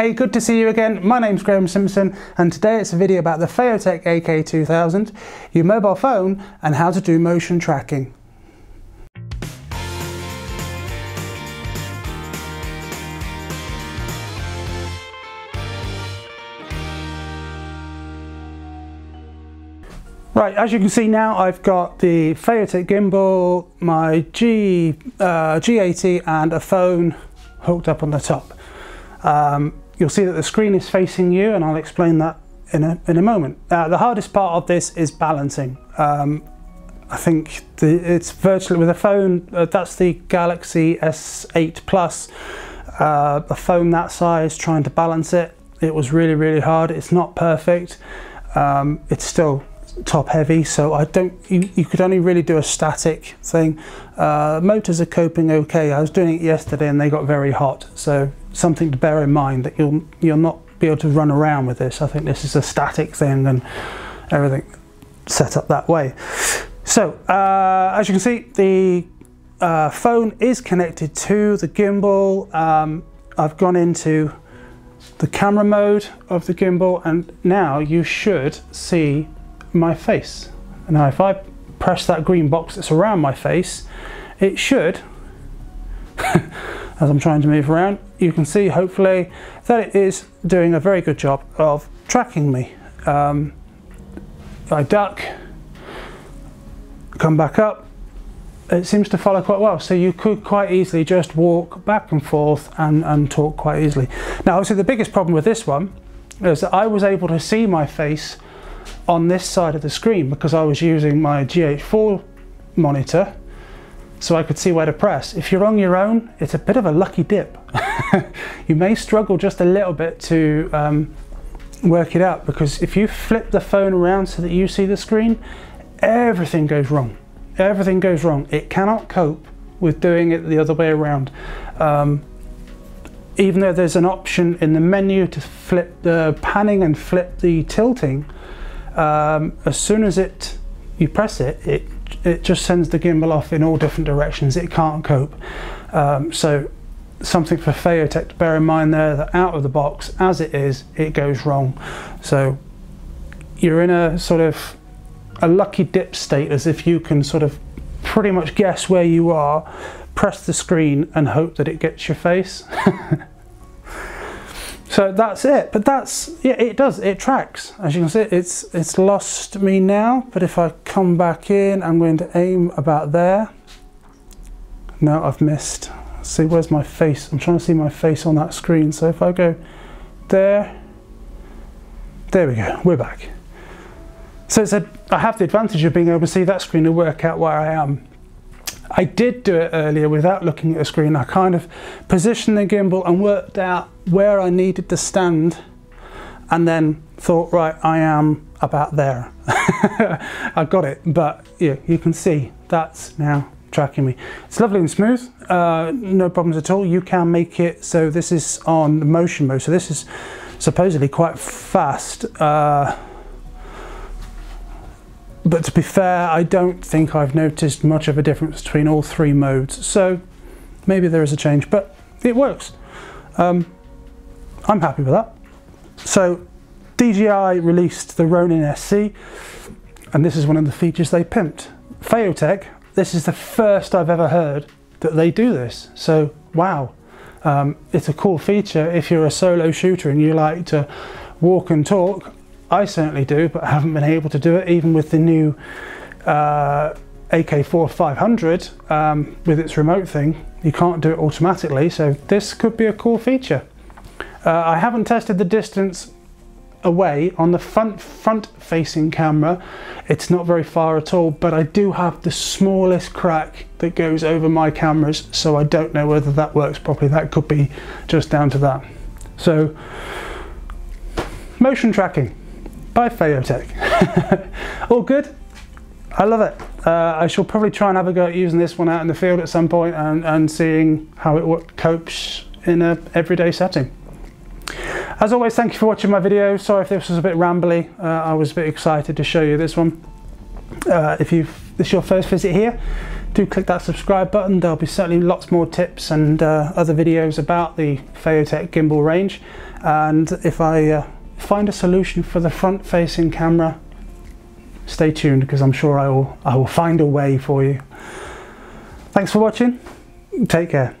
Hey, good to see you again. My name's Graeme Simpson and today it's a video about the Feiyu Tech AK2000, your mobile phone and how to do motion tracking. Right, as you can see now, I've got the Feiyu Tech gimbal, my G, uh, G80 and a phone hooked up on the top. Um, you'll see that the screen is facing you and I'll explain that in a, in a moment. Uh, the hardest part of this is balancing. Um, I think the, it's virtually with a phone, uh, that's the Galaxy S8 Plus, uh, a phone that size, trying to balance it, it was really, really hard. It's not perfect. Um, it's still top heavy so I don't you, you could only really do a static thing uh, motors are coping okay I was doing it yesterday and they got very hot so something to bear in mind that you'll you'll not be able to run around with this. I think this is a static thing and everything set up that way. So uh, as you can see the uh, phone is connected to the gimbal. Um, I've gone into the camera mode of the gimbal and now you should see my face. Now if I press that green box that's around my face, it should, I'm trying to move around, you can see hopefully that it is doing a very good job of tracking me. Um, I duck, come back up, it seems to follow quite well. So you could quite easily just walk back and forth and, and talk quite easily. Now obviously the biggest problem with this one is that I was able to see my face on this side of the screen because I was using my GH4 monitor so I could see where to press. If you're on your own, it's a bit of a lucky dip. you may struggle just a little bit to um, work it out because if you flip the phone around so that you see the screen, everything goes wrong. Everything goes wrong. It cannot cope with doing it the other way around. Um, even though there's an option in the menu to flip the panning and flip the tilting, um, as soon as it you press it, it it just sends the gimbal off in all different directions. It can't cope. Um, so something for Feiyu Tech to bear in mind there that out of the box, as it is, it goes wrong. So you're in a sort of a lucky dip state as if you can sort of pretty much guess where you are, press the screen and hope that it gets your face. So that's it, but that's, yeah, it does, it tracks. As you can see, it's, it's lost me now, but if I come back in, I'm going to aim about there. No, I've missed. see, where's my face? I'm trying to see my face on that screen. So if I go there, there we go, we're back. So it's a, I have the advantage of being able to see that screen and work out where I am. I did do it earlier without looking at the screen. I kind of positioned the gimbal and worked out where I needed to stand and then thought, right, I am about there. I got it, but yeah, you can see that's now tracking me. It's lovely and smooth, uh, no problems at all. You can make it, so this is on motion mode, so this is supposedly quite fast. Uh, but to be fair, I don't think I've noticed much of a difference between all three modes. So maybe there is a change, but it works. Um, I'm happy with that. So DJI released the Ronin SC, and this is one of the features they pimped. Feiyu Tech, this is the first I've ever heard that they do this. So wow, um, it's a cool feature if you're a solo shooter and you like to walk and talk. I certainly do, but I haven't been able to do it even with the new uh, AK4 500 um, with its remote thing. You can't do it automatically, so this could be a cool feature. Uh, I haven't tested the distance away on the front front facing camera it's not very far at all but I do have the smallest crack that goes over my cameras so I don't know whether that works properly that could be just down to that so motion tracking Feiyu Tech. All good. I love it. Uh, I shall probably try and have a go at using this one out in the field at some point and, and seeing how it copes in a everyday setting. As always, thank you for watching my video. Sorry if this was a bit rambly. Uh, I was a bit excited to show you this one. Uh, if you this is your first visit here, do click that subscribe button. There'll be certainly lots more tips and uh, other videos about the Feiyu Tech gimbal range. And if I uh, find a solution for the front facing camera, stay tuned because I'm sure I will, I will find a way for you. Thanks for watching. Take care.